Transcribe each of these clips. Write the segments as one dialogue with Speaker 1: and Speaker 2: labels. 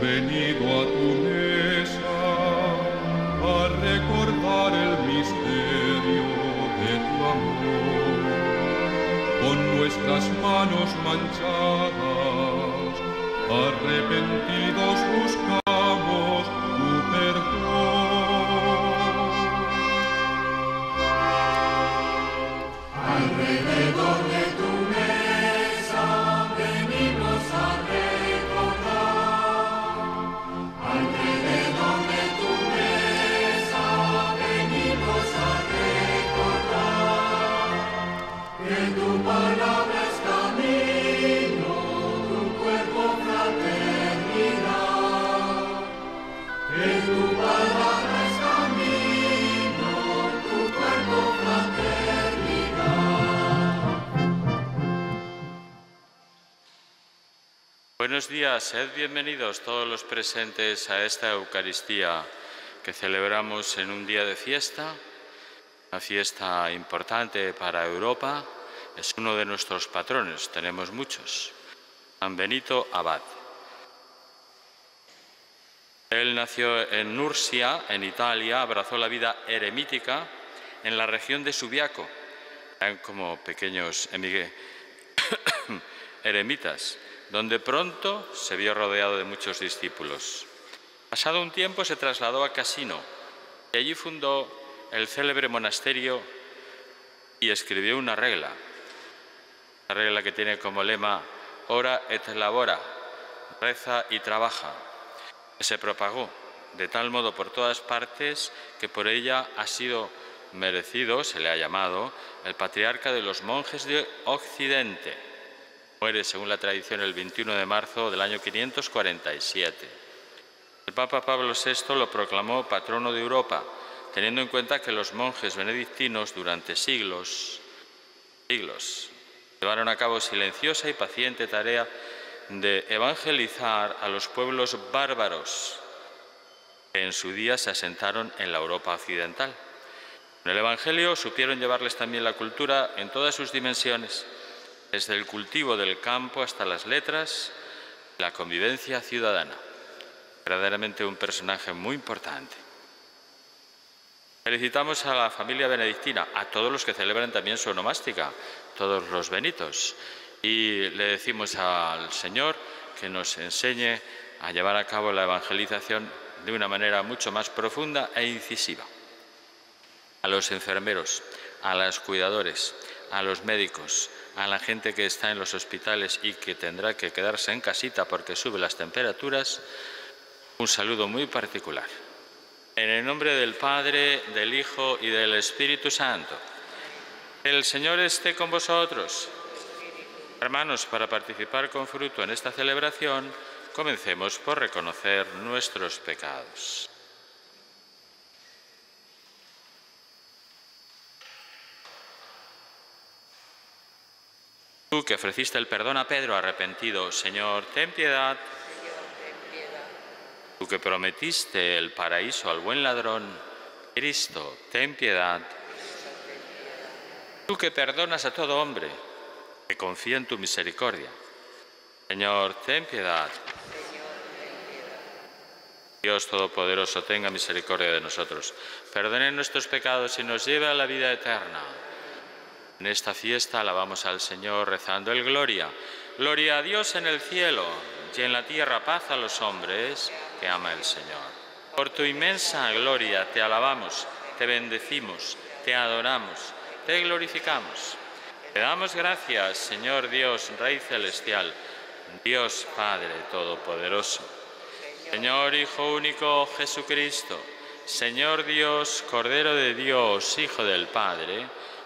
Speaker 1: venido a tu mesa a recordar el misterio de tu amor. Con nuestras manos manchadas, arrepentidos buscamos
Speaker 2: Buenos días, sed bienvenidos todos los presentes a esta Eucaristía que celebramos en un día de fiesta, una fiesta importante para Europa, es uno de nuestros patrones, tenemos muchos, San Benito Abad. Él nació en Nursia, en Italia, abrazó la vida eremítica en la región de Subiaco, eran como pequeños emigré- eremitas, donde pronto se vio rodeado de muchos discípulos. Pasado un tiempo se trasladó a Casino y allí fundó el célebre monasterio y escribió una regla, una regla que tiene como lema ora et labora, reza y trabaja, se propagó de tal modo por todas partes que por ella ha sido merecido, se le ha llamado, el patriarca de los monjes de Occidente. Muere, según la tradición, el 21 de marzo del año 547. El Papa Pablo VI lo proclamó patrono de Europa, teniendo en cuenta que los monjes benedictinos durante siglos, siglos, llevaron a cabo silenciosa y paciente tarea de evangelizar a los pueblos bárbaros que en su día se asentaron en la Europa occidental. En el Evangelio supieron llevarles también la cultura en todas sus dimensiones, desde el cultivo del campo hasta las letras, la convivencia ciudadana. Verdaderamente un personaje muy importante. Felicitamos a la familia benedictina, a todos los que celebran también su onomástica, todos los benitos. Y le decimos al Señor que nos enseñe a llevar a cabo la evangelización de una manera mucho más profunda e incisiva. A los enfermeros, a los cuidadores, a los médicos, a la gente que está en los hospitales y que tendrá que quedarse en casita porque suben las temperaturas, un saludo muy particular. En el nombre del Padre, del Hijo y del Espíritu Santo. El Señor esté con vosotros. Hermanos, para participar con fruto en esta celebración, comencemos por reconocer nuestros pecados. Que ofreciste el perdón a Pedro arrepentido, Señor, ten piedad. Tú que prometiste el paraíso al buen ladrón, Cristo, ten piedad. Tú que perdonas a todo hombre, que confía en tu misericordia, Señor, ten piedad. Dios Todopoderoso, tenga misericordia de nosotros, perdone nuestros pecados y nos lleve a la vida eterna. En esta fiesta alabamos al Señor rezando el Gloria. Gloria a Dios en el cielo y en la tierra paz a los hombres que ama el Señor. Por tu inmensa gloria te alabamos, te bendecimos, te adoramos, te glorificamos. Te damos gracias, Señor Dios, Rey Celestial, Dios Padre Todopoderoso. Señor Hijo único Jesucristo, Señor Dios, Cordero de Dios, Hijo del Padre,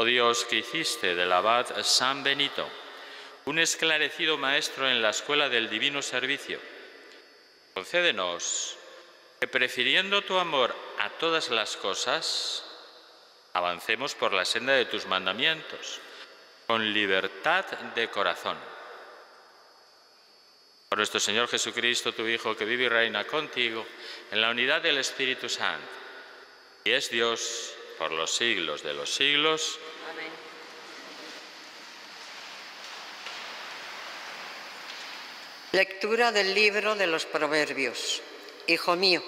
Speaker 2: Oh Dios que hiciste del abad San Benito un esclarecido maestro en la escuela del divino servicio. Concédenos que prefiriendo tu amor a todas las cosas, avancemos por la senda de tus mandamientos, con libertad de corazón. Por nuestro Señor Jesucristo, tu Hijo, que vive y reina contigo en la unidad del Espíritu Santo, y es Dios por los siglos de los siglos.
Speaker 3: Amén. Lectura del libro de los Proverbios. Hijo mío,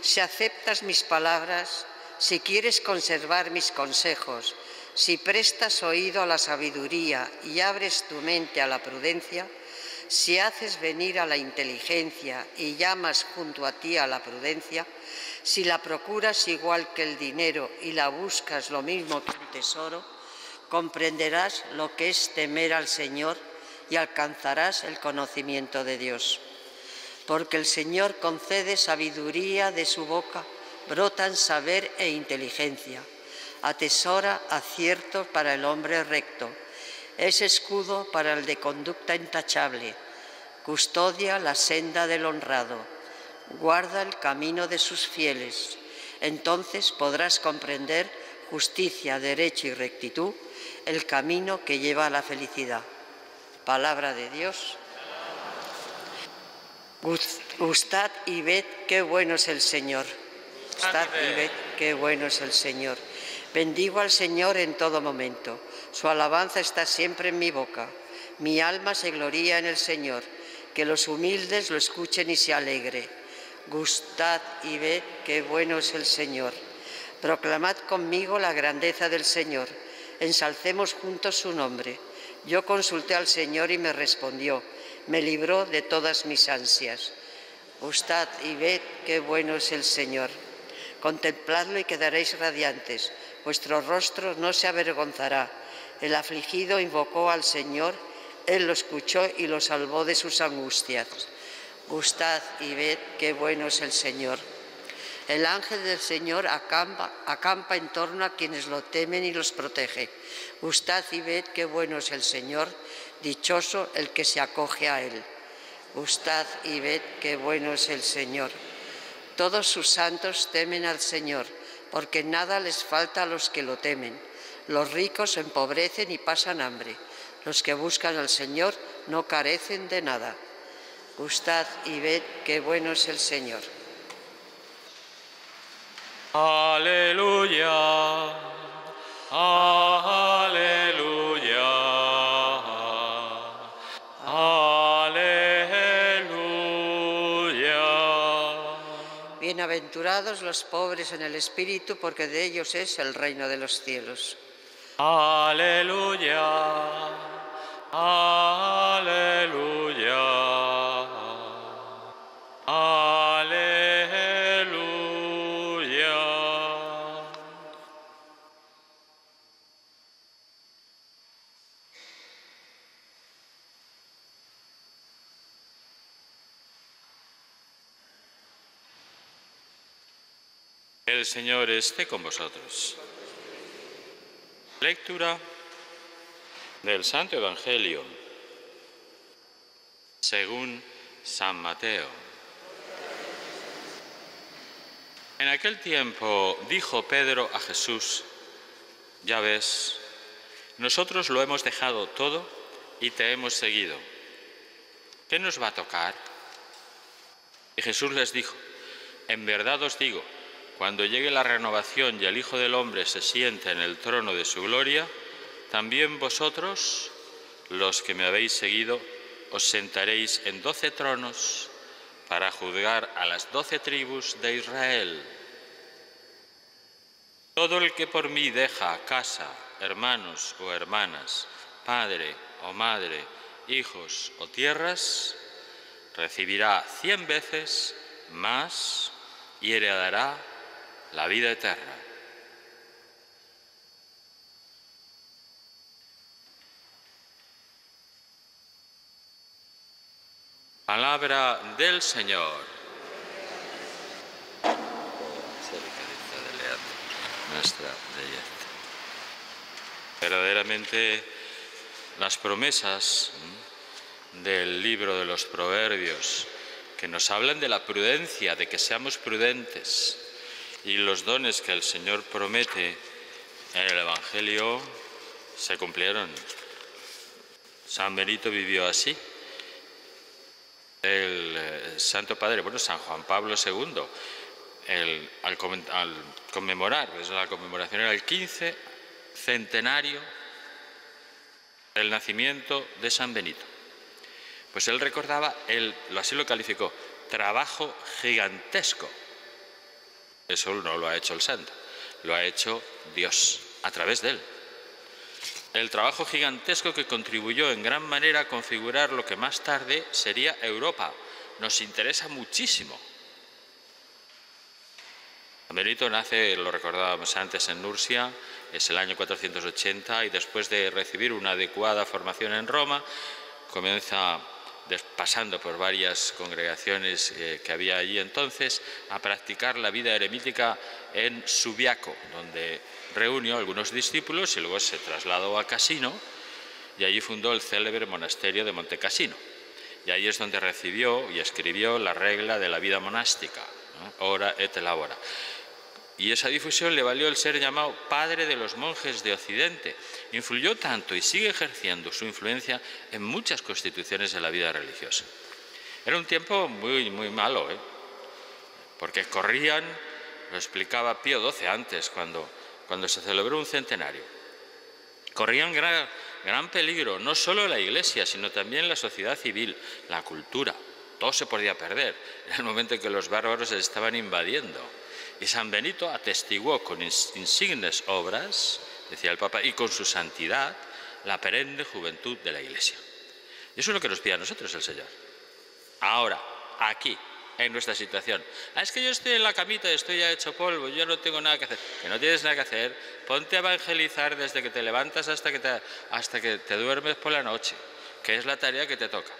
Speaker 3: si aceptas mis palabras, si quieres conservar mis consejos, si prestas oído a la sabiduría y abres tu mente a la prudencia, si haces venir a la inteligencia y llamas junto a ti a la prudencia, si la procuras igual que el dinero y la buscas lo mismo que un tesoro, comprenderás lo que es temer al Señor y alcanzarás el conocimiento de Dios. Porque el Señor concede sabiduría de su boca, brotan saber e inteligencia, atesora acierto para el hombre recto, es escudo para el de conducta intachable, custodia la senda del honrado, guarda el camino de sus fieles. Entonces podrás comprender justicia, derecho y rectitud, el camino que lleva a la felicidad. Palabra de Dios. Gustad y ved qué bueno es el Señor. Gustad y ved qué bueno es el Señor. Bendigo al Señor en todo momento. Su alabanza está siempre en mi boca. Mi alma se gloría en el Señor. Que los humildes lo escuchen y se alegre. Gustad y ved qué bueno es el Señor. Proclamad conmigo la grandeza del Señor. Ensalcemos juntos su nombre. Yo consulté al Señor y me respondió. Me libró de todas mis ansias. Gustad y ved qué bueno es el Señor. Contempladlo y quedaréis radiantes. Vuestro rostro no se avergonzará. El afligido invocó al Señor, Él lo escuchó y lo salvó de sus angustias. Gustad y ved qué bueno es el Señor. El ángel del Señor acampa, en torno a quienes lo temen y los protege. Gustad y ved qué bueno es el Señor, dichoso el que se acoge a Él. Gustad y ved qué bueno es el Señor. Todos sus santos temen al Señor, porque nada les falta a los que lo temen. Los ricos empobrecen y pasan hambre. Los que buscan al Señor no carecen de nada. Gustad y ved qué bueno es el Señor.
Speaker 2: Aleluya, aleluya, aleluya.
Speaker 3: Bienaventurados los pobres en el espíritu, porque de ellos es el reino de los cielos.
Speaker 2: Aleluya, aleluya, Señor esté con vosotros. Lectura del Santo Evangelio según San Mateo. En aquel tiempo dijo Pedro a Jesús, ya ves, nosotros lo hemos dejado todo y te hemos seguido. ¿Qué nos va a tocar? Y Jesús les dijo, en verdad os digo, cuando llegue la renovación y el Hijo del Hombre se siente en el trono de su gloria, también vosotros, los que me habéis seguido, os sentaréis en doce tronos para juzgar a las doce tribus de Israel. Todo el que por mí deja casa, hermanos o hermanas, padre o madre, hijos o tierras, recibirá cien veces más y heredará la vida eterna. Palabra del Señor. Nuestra belleza. Verdaderamente las promesas del libro de los proverbios, que nos hablan de la prudencia, de que seamos prudentes, y los dones que el Señor promete en el Evangelio se cumplieron. San Benito vivió así. El eh, Santo Padre, bueno, San Juan Pablo II, al, conmemorar, pues la conmemoración era el 15 centenario del nacimiento de San Benito. Pues él recordaba, él así lo calificó, trabajo gigantesco. Eso no lo ha hecho el santo, lo ha hecho Dios a través de él. El trabajo gigantesco que contribuyó en gran manera a configurar lo que más tarde sería Europa. Nos interesa muchísimo. Benito nace, lo recordábamos antes, en Nursia, es el año 480 y después de recibir una adecuada formación en Roma, comienza pasando por varias congregaciones eh, que había allí entonces, a practicar la vida eremítica en Subiaco, donde reunió algunos discípulos y luego se trasladó a Casino y allí fundó el célebre monasterio de Monte Casino. Y ahí es donde recibió y escribió la regla de la vida monástica, ora et labora. Y esa difusión le valió el ser llamado padre de los monjes de Occidente. Influyó tanto y sigue ejerciendo su influencia en muchas constituciones de la vida religiosa. Era un tiempo muy, muy malo, ¿eh? porque corrían, lo explicaba Pío XII antes, cuando, cuando se celebró un centenario. Corrían gran, gran peligro, no solo la iglesia, sino también la sociedad civil, la cultura. Todo se podía perder en el momento en que los bárbaros estaban invadiendo. Y San Benito atestiguó con insignes obras, decía el Papa, y con su santidad, la perenne juventud de la Iglesia. Y eso es lo que nos pide a nosotros el Señor. Ahora, aquí, en nuestra situación. Ah, es que yo estoy en la camita, estoy ya hecho polvo, yo no tengo nada que hacer. Que no tienes nada que hacer, ponte a evangelizar desde que te levantas hasta que te, hasta que te duermes por la noche, que es la tarea que te toca.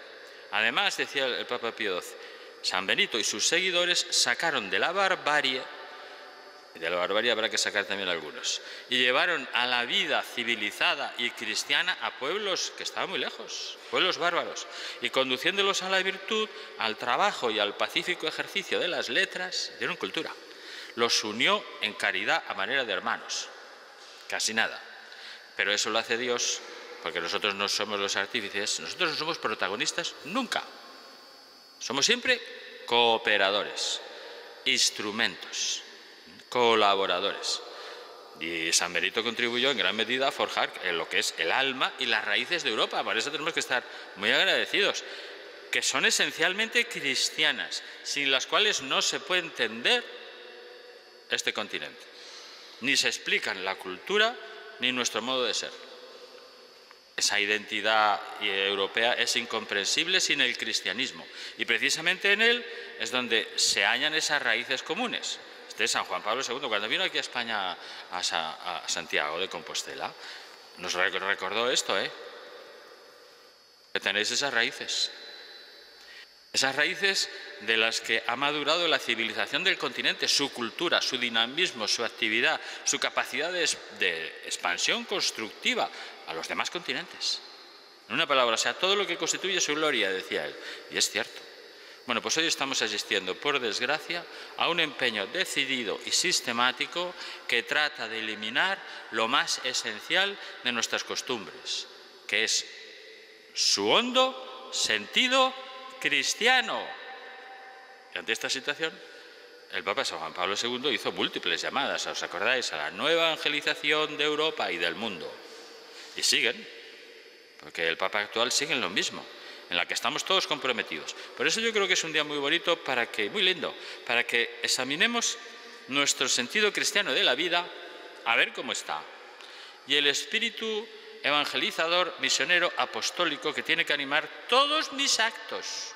Speaker 2: Además, decía el Papa Pío XII, San Benito y sus seguidores sacaron de la barbarie de la barbarie habrá que sacar también algunos. Y llevaron a la vida civilizada y cristiana a pueblos que estaban muy lejos, pueblos bárbaros, y conduciéndolos a la virtud, al trabajo y al pacífico ejercicio de las letras, dieron cultura. Los unió en caridad a manera de hermanos, casi nada. Pero eso lo hace Dios, porque nosotros no somos los artífices, nosotros no somos protagonistas nunca. Somos siempre cooperadores, instrumentos colaboradores. Y San Benito contribuyó en gran medida a forjar lo que es el alma y las raíces de Europa. Por eso tenemos que estar muy agradecidos, que son esencialmente cristianas, sin las cuales no se puede entender este continente. Ni se explican la cultura ni nuestro modo de ser. Esa identidad europea es incomprensible sin el cristianismo. Y precisamente en él es donde se hallan esas raíces comunes de San Juan Pablo II, cuando vino aquí a España, a, Santiago de Compostela, nos recordó esto, ¿eh? que tenéis esas raíces. Esas raíces de las que ha madurado la civilización del continente, su cultura, su dinamismo, su actividad, su capacidad de, de, expansión constructiva a los demás continentes. En una palabra, o sea, todo lo que constituye su gloria, decía él. Y es cierto. Bueno, pues hoy estamos asistiendo, por desgracia, a un empeño decidido y sistemático que trata de eliminar lo más esencial de nuestras costumbres, que es su hondo sentido cristiano. Y ante esta situación, el Papa San Juan Pablo II hizo múltiples llamadas, ¿os acordáis?, a la nueva evangelización de Europa y del mundo. Y siguen, porque el Papa actual sigue en lo mismo en la que estamos todos comprometidos. Por eso yo creo que es un día muy bonito para que, muy lindo, para que examinemos nuestro sentido cristiano de la vida, a ver cómo está. Y el espíritu evangelizador, misionero, apostólico que tiene que animar todos mis actos,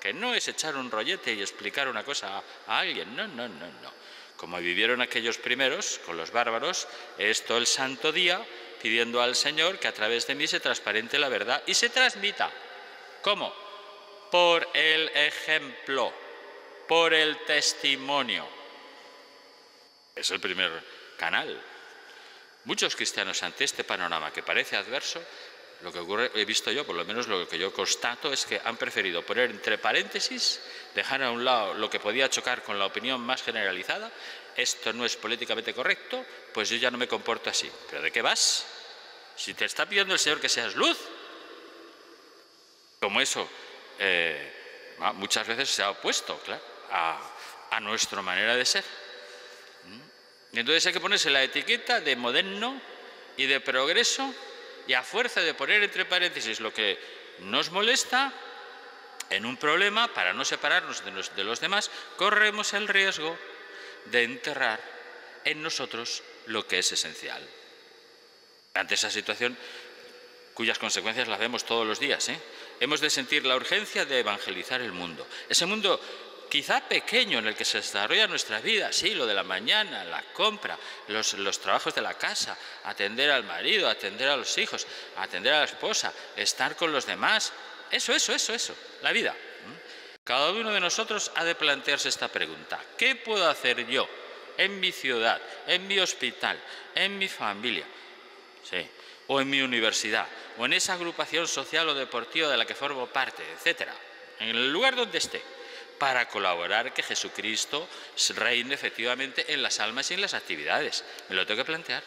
Speaker 2: que no es echar un rollete y explicar una cosa a, alguien, no, no, no, no. Como vivieron aquellos primeros con los bárbaros, esto el santo día pidiendo al Señor que a través de mí se transparente la verdad y se transmita ¿Cómo? Por el ejemplo, por el testimonio. Es el primer canal. Muchos cristianos ante este panorama que parece adverso Lo que ocurre, he visto yo, por lo menos lo que yo constato, es que han preferido poner entre paréntesis, dejar a un lado lo que podía chocar con la opinión más generalizada, esto no es políticamente correcto, pues yo ya no me comporto así. ¿Pero de qué vas? Si te está pidiendo el Señor que seas luz, como eso eh, muchas veces se ha opuesto, claro, a, a nuestra manera de ser. ¿Mm? Entonces hay que ponerse la etiqueta de moderno y de progreso y a fuerza de poner entre paréntesis lo que nos molesta en un problema, para no separarnos de los, demás, corremos el riesgo de enterrar en nosotros lo que es esencial. Ante esa situación, cuyas consecuencias las vemos todos los días, ¿eh? Hemos de sentir la urgencia de evangelizar el mundo. Ese mundo quizá pequeño en el que se desarrolla nuestra vida, sí, lo de la mañana, la compra, los, trabajos de la casa, atender al marido, atender a los hijos, atender a la esposa, estar con los demás, eso, eso, eso, eso, la vida. Cada uno de nosotros ha de plantearse esta pregunta, ¿qué puedo hacer yo en mi ciudad, en mi hospital, en mi familia, sí, o en mi universidad, o en esa agrupación social o deportiva de la que formo parte, etcétera, en el lugar donde esté? para colaborar que Jesucristo reine efectivamente en las almas y en las actividades. Me lo tengo que plantear.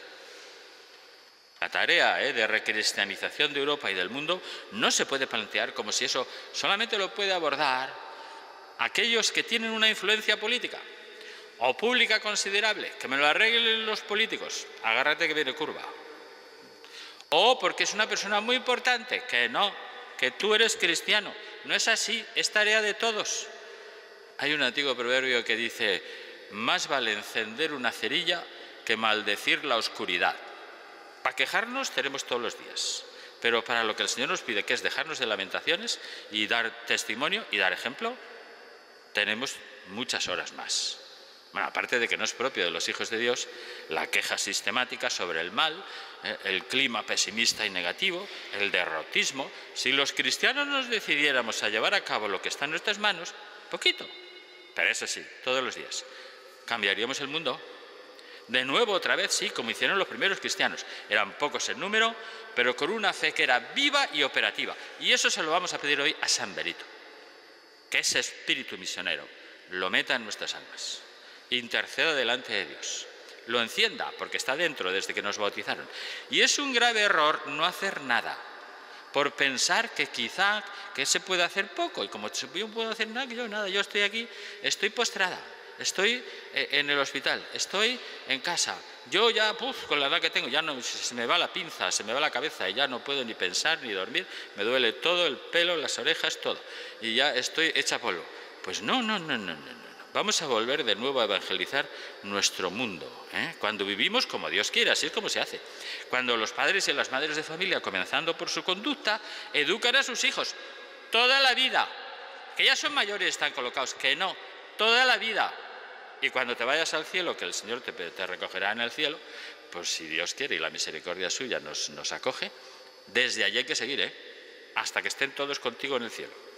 Speaker 2: La tarea ¿eh? de recristianización de Europa y del mundo no se puede plantear como si eso solamente lo puede abordar aquellos que tienen una influencia política o pública considerable, que me lo arreglen los políticos, agárrate que viene curva. O porque es una persona muy importante, que no, que tú eres cristiano. No es así, es tarea de todos. Hay un antiguo proverbio que dice, más vale encender una cerilla que maldecir la oscuridad. Para quejarnos tenemos todos los días, pero para lo que el Señor nos pide, que es dejarnos de lamentaciones y dar testimonio y dar ejemplo, tenemos muchas horas más. Bueno, aparte de que no es propio de los hijos de Dios la queja sistemática sobre el mal, eh, el clima pesimista y negativo, el derrotismo, si los cristianos nos decidiéramos a llevar a cabo lo que está en nuestras manos, poquito, pero eso sí, todos los días. ¿Cambiaríamos el mundo? De nuevo, otra vez, sí, como hicieron los primeros cristianos. Eran pocos en número, pero con una fe que era viva y operativa. Y eso se lo vamos a pedir hoy a San Berito. Que ese espíritu misionero lo meta en nuestras almas. Interceda delante de Dios. Lo encienda, porque está dentro desde que nos bautizaron. Y es un grave error no hacer nada por pensar que quizá que se puede hacer poco y como yo no puedo hacer nada, yo nada, yo estoy aquí, estoy postrada, estoy eh, en el hospital, estoy en casa, yo ya, con la edad que tengo, ya no, se me va la pinza, se me va la cabeza y ya no puedo ni pensar ni dormir, me duele todo, el pelo, las orejas, todo, y ya estoy hecha polvo. Pues no, no, no, no, no. Vamos a volver de nuevo a evangelizar nuestro mundo, ¿eh? cuando vivimos como Dios quiere, así es como se hace. Cuando los padres y las madres de familia, comenzando por su conducta, educan a sus hijos toda la vida, que ya son mayores están colocados, que no, toda la vida. Y cuando te vayas al cielo, que el Señor te, recogerá en el cielo, pues si Dios quiere y la misericordia suya nos, nos acoge, desde allí hay que seguir, ¿eh? hasta que estén todos contigo en el cielo.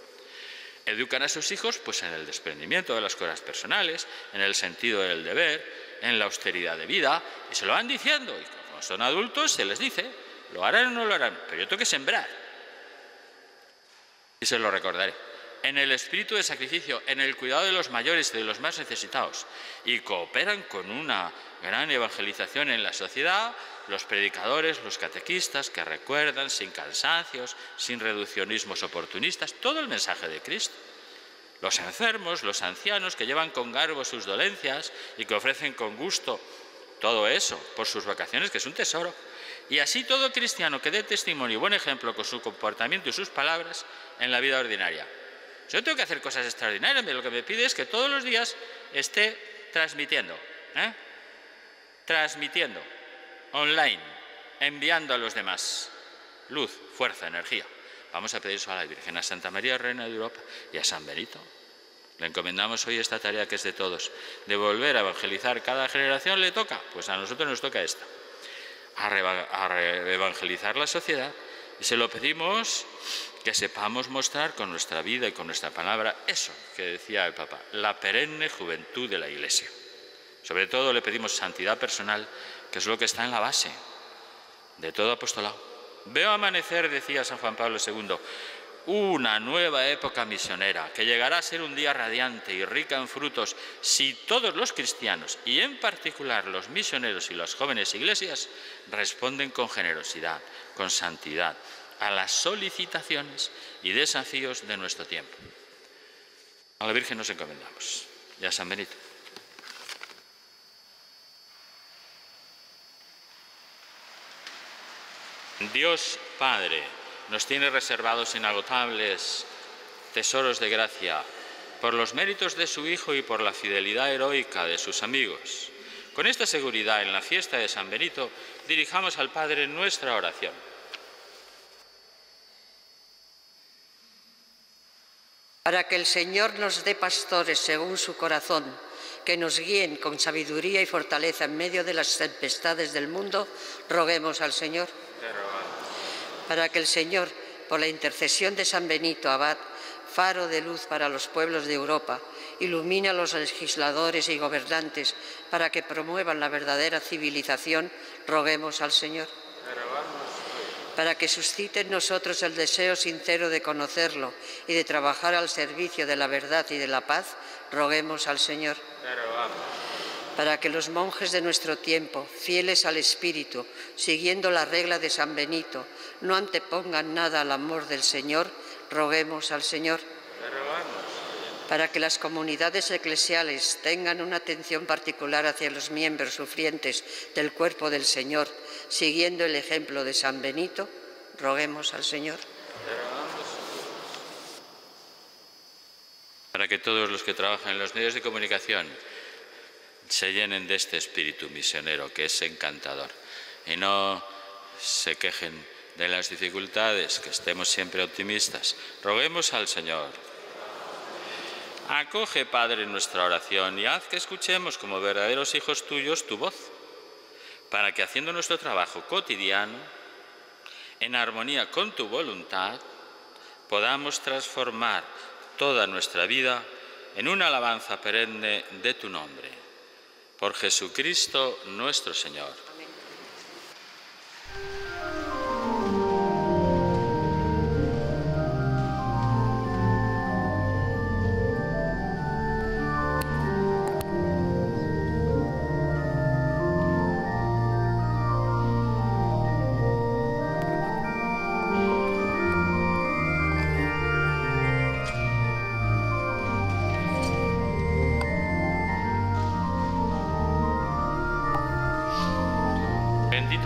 Speaker 2: Educan a sus hijos pues en el desprendimiento de las cosas personales, en el sentido del deber, en la austeridad de vida, y se lo van diciendo, y como son adultos se les dice, lo harán o no lo harán, pero yo tengo que sembrar. Y se lo recordaré. En el espíritu de sacrificio, en el cuidado de los mayores y de los más necesitados, y cooperan con una gran evangelización en la sociedad, los predicadores, los catequistas que recuerdan sin cansancios, sin reduccionismos oportunistas, todo el mensaje de Cristo. Los enfermos, los ancianos que llevan con garbo sus dolencias y que ofrecen con gusto todo eso por sus vacaciones, que es un tesoro. Y así todo cristiano que dé testimonio y buen ejemplo con su comportamiento y sus palabras en la vida ordinaria. Yo tengo que hacer cosas extraordinarias, lo que me pide es que todos los días esté transmitiendo, ¿eh? Transmitiendo online, enviando a los demás luz, fuerza, energía. Vamos a pedir eso a la Virgen, a Santa María, Reina de Europa, y a San Benito. Le encomendamos hoy esta tarea que es de todos, de volver a evangelizar. Cada generación le toca, pues a nosotros nos toca esta, a, evangelizar la sociedad. Y se lo pedimos que sepamos mostrar con nuestra vida y con nuestra palabra eso que decía el Papa, la perenne juventud de la Iglesia. Sobre todo le pedimos santidad personal que es lo que está en la base de todo apostolado. Veo amanecer, decía San Juan Pablo II, una nueva época misionera que llegará a ser un día radiante y rica en frutos si todos los cristianos, y en particular los misioneros y las jóvenes iglesias, responden con generosidad, con santidad, a las solicitaciones y desafíos de nuestro tiempo. A la Virgen nos encomendamos y a San Benito. Dios Padre nos tiene reservados inagotables tesoros de gracia por los méritos de su Hijo y por la fidelidad heroica de sus amigos. Con esta seguridad en la fiesta de San Benito dirijamos al Padre nuestra oración.
Speaker 3: Para que el Señor nos dé pastores según su corazón, que nos guíen con sabiduría y fortaleza en medio de las tempestades del mundo, roguemos al Señor para que el Señor, por la intercesión de San Benito Abad, faro de luz para los pueblos de Europa, ilumine a los legisladores y gobernantes para que promuevan la verdadera civilización, roguemos al Señor. Para que suscite en nosotros el deseo sincero de conocerlo y de trabajar al servicio de la verdad y de la paz, roguemos al Señor para que los monjes de nuestro tiempo, fieles al Espíritu, siguiendo la regla de San Benito, no antepongan nada al amor del Señor, roguemos al Señor. Para que las comunidades eclesiales tengan una atención particular hacia los miembros sufrientes del cuerpo del Señor, siguiendo el ejemplo de San Benito, roguemos al Señor.
Speaker 2: Para que todos los que trabajan en los medios de comunicación se llenen de este espíritu misionero que es encantador y no se quejen de las dificultades, que estemos siempre optimistas. Roguemos al Señor. Acoge, Padre, nuestra oración y haz que escuchemos como verdaderos hijos tuyos tu voz, para que haciendo nuestro trabajo cotidiano, en armonía con tu voluntad, podamos transformar toda nuestra vida en una alabanza perenne de tu nombre por Jesucristo nuestro Señor.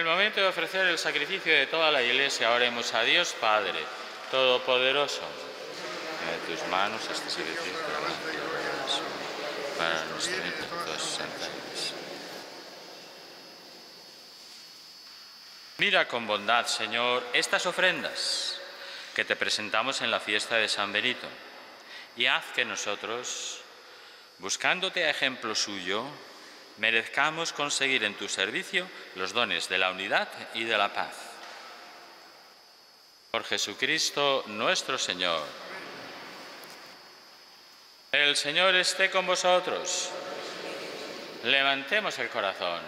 Speaker 2: El momento de ofrecer el sacrificio de toda la iglesia, oremos a Dios Padre Todopoderoso. De tus manos este sacrificio para iglesia. Mira con bondad, Señor, estas ofrendas que te presentamos en la fiesta de San Benito y haz que nosotros, buscándote a ejemplo suyo, merezcamos conseguir en tu servicio los dones de la unidad y de la paz. Por Jesucristo nuestro Señor. El Señor esté con vosotros. Levantemos el corazón.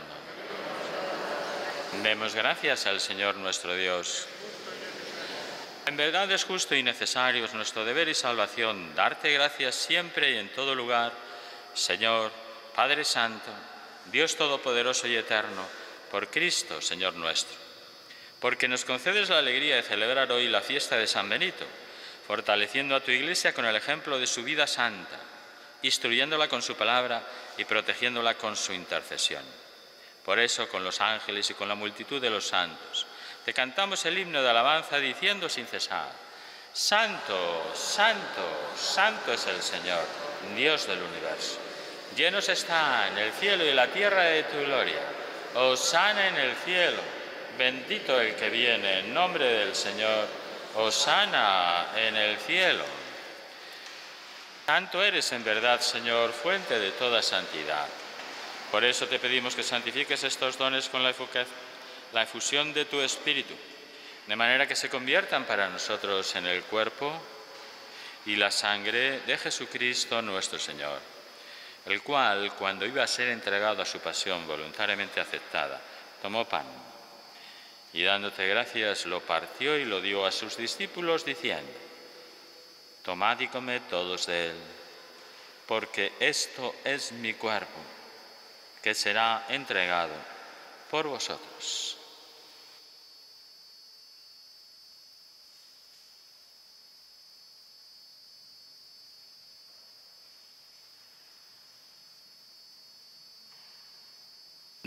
Speaker 2: Demos gracias al Señor nuestro Dios. En verdad es justo y necesario, es nuestro deber y salvación, darte gracias siempre y en todo lugar, Señor, Padre Santo, Dios Todopoderoso y Eterno, por Cristo, Señor nuestro, porque nos concedes la alegría de celebrar hoy la fiesta de San Benito, fortaleciendo a tu iglesia con el ejemplo de su vida santa, instruyéndola con su palabra y protegiéndola con su intercesión. Por eso, con los ángeles y con la multitud de los santos, te cantamos el himno de alabanza diciendo sin cesar, Santo, Santo, Santo es el Señor, Dios del universo. Llenos están el cielo y la tierra de tu gloria. Osana en el cielo, bendito el que viene en nombre del Señor. Osana en el cielo. Santo eres en verdad, Señor, fuente de toda santidad. Por eso te pedimos que santifiques estos dones con la efusión de tu Espíritu, de manera que se conviertan para nosotros en el cuerpo y la sangre de Jesucristo nuestro Señor el cual, cuando iba a ser entregado a su pasión voluntariamente aceptada, tomó pan y dándote gracias lo partió y lo dio a sus discípulos diciendo, tomad y comed todos de él, porque esto es mi cuerpo, que será entregado por vosotros.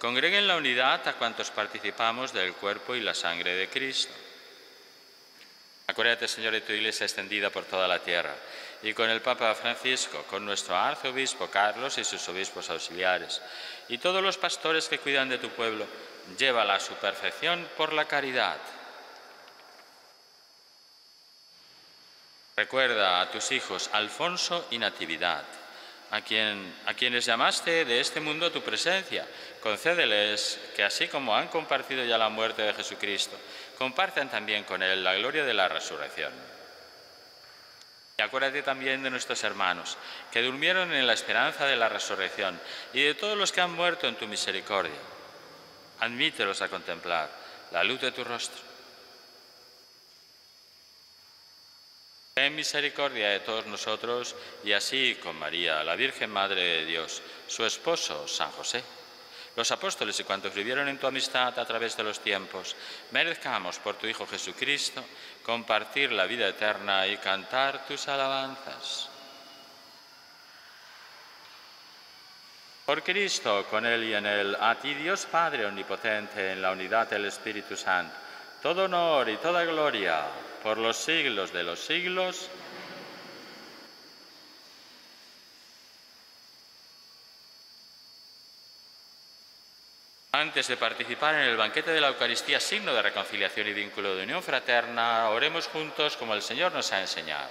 Speaker 2: Congreguen la unidad a cuantos participamos del cuerpo y la sangre de Cristo. Acuérdate, Señor, de tu iglesia extendida por toda la tierra y con el Papa Francisco, con nuestro arzobispo Carlos y sus obispos auxiliares y todos los pastores que cuidan de tu pueblo, llévala a su perfección por la caridad. Recuerda a tus hijos Alfonso y Natividad a, quien, a quienes llamaste de este mundo a tu presencia. Concédeles que así como han compartido ya la muerte de Jesucristo, compartan también con Él la gloria de la resurrección. Y acuérdate también de nuestros hermanos, que durmieron en la esperanza de la resurrección, y de todos los que han muerto en tu misericordia. Admítelos a contemplar la luz de tu rostro Ten misericordia de todos nosotros y así con María, la Virgen Madre de Dios, su esposo, San José, los apóstoles y cuantos vivieron en tu amistad a través de los tiempos, merezcamos por tu Hijo Jesucristo compartir la vida eterna y cantar tus alabanzas. Por Cristo, con Él y en Él, a ti Dios Padre Omnipotente, en la unidad del Espíritu Santo, todo honor y toda gloria por los siglos de los siglos. Antes de participar en el banquete de la Eucaristía, signo de reconciliación y vínculo de unión fraterna, oremos juntos como el Señor nos ha enseñado.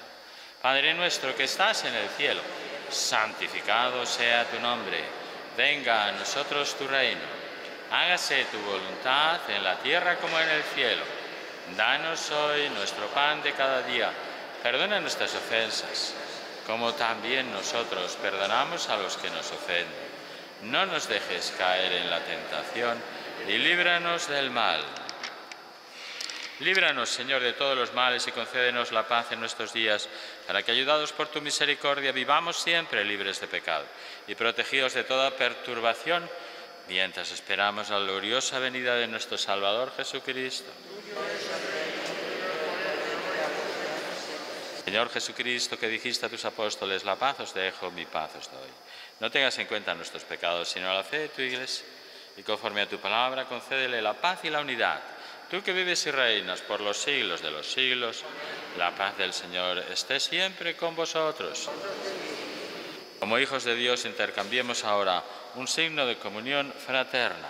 Speaker 2: Padre nuestro que estás en el cielo, santificado sea tu nombre, venga a nosotros tu reino, hágase tu voluntad en la tierra como en el cielo. Danos hoy nuestro pan de cada día. Perdona nuestras ofensas, como también nosotros perdonamos a los que nos ofenden. No nos dejes caer en la tentación y líbranos del mal. Líbranos, Señor, de todos los males y concédenos la paz en nuestros días, para que, ayudados por tu misericordia, vivamos siempre libres de pecado y protegidos de toda perturbación, mientras esperamos la gloriosa venida de nuestro Salvador Jesucristo. Señor Jesucristo, que dijiste a tus apóstoles, la paz os dejo, mi paz os doy. No tengas en cuenta nuestros pecados, sino la fe de tu iglesia.
Speaker 4: y conforme a tu palabra concédele la paz y la unidad. Tú que vives y reinas por los siglos de los siglos, la paz del Señor esté siempre con vosotros. Como hijos de Dios intercambiemos ahora un signo de comunión fraterna.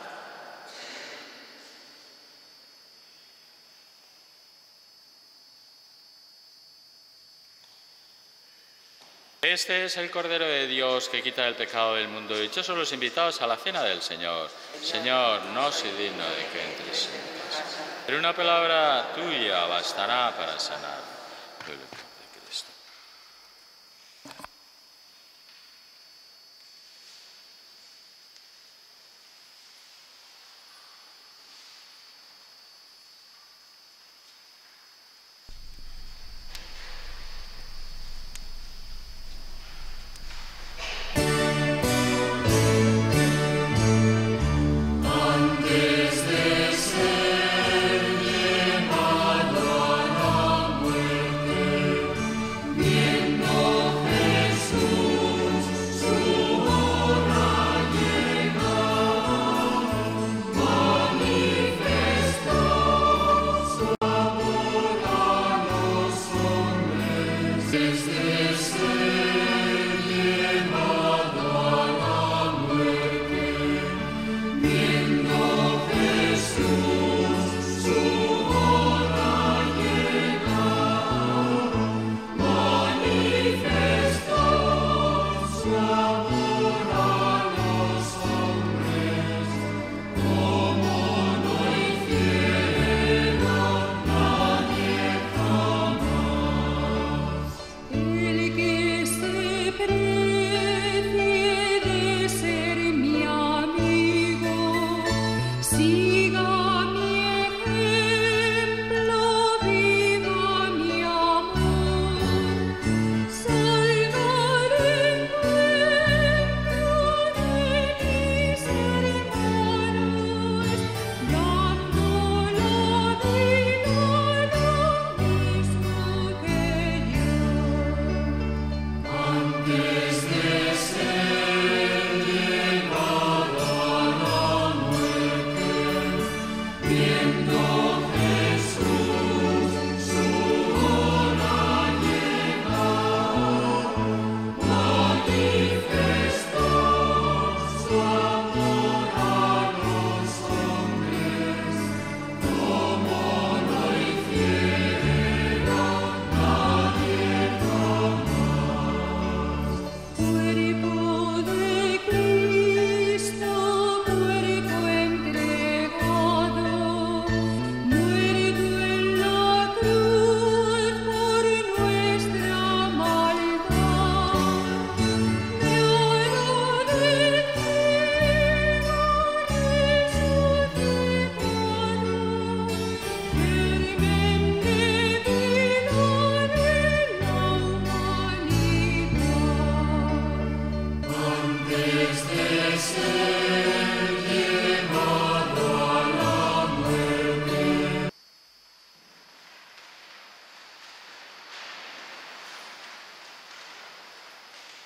Speaker 4: Este es el Cordero de Dios que quita el pecado del mundo. Dichosos los invitados a la cena del Señor. Señor, no soy digno de que entres en casa, pero una palabra tuya bastará para sanar.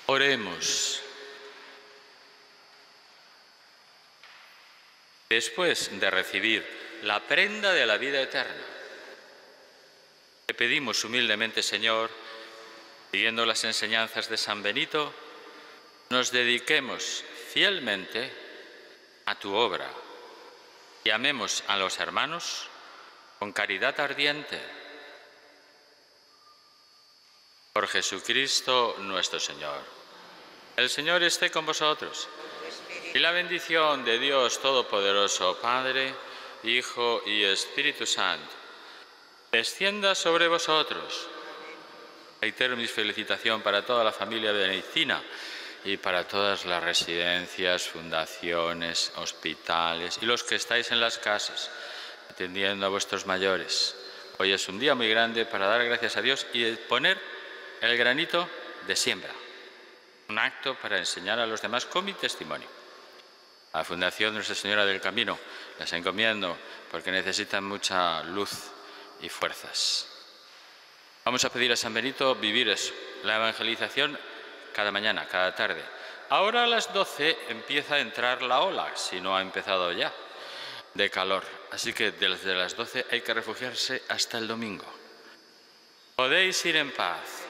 Speaker 4: Oremos. Después de recibir la prenda de la vida eterna, te pedimos humildemente, Señor, siguiendo las enseñanzas de San Benito, nos dediquemos fielmente a tu obra y amemos a los hermanos con caridad ardiente. Por Jesucristo nuestro Señor. El Señor esté con vosotros. Y la bendición de Dios Todopoderoso, Padre, Hijo y Espíritu Santo, descienda sobre vosotros. Reitero mi felicitación para toda la familia benedictina
Speaker 2: y para todas las residencias, fundaciones, hospitales y los que estáis en las casas atendiendo a vuestros mayores. Hoy es un día muy grande para dar gracias a Dios y poner el granito de siembra. Un acto para enseñar a los demás con mi testimonio. A la Fundación Nuestra Señora del Camino las encomiendo porque necesitan mucha luz y fuerzas. Vamos a pedir a San Benito vivir eso, la evangelización cada mañana, cada tarde. Ahora a las 12 empieza a entrar la ola, si no ha empezado ya, de calor. Así que desde las 12 hay que refugiarse hasta el domingo. Podéis ir en paz.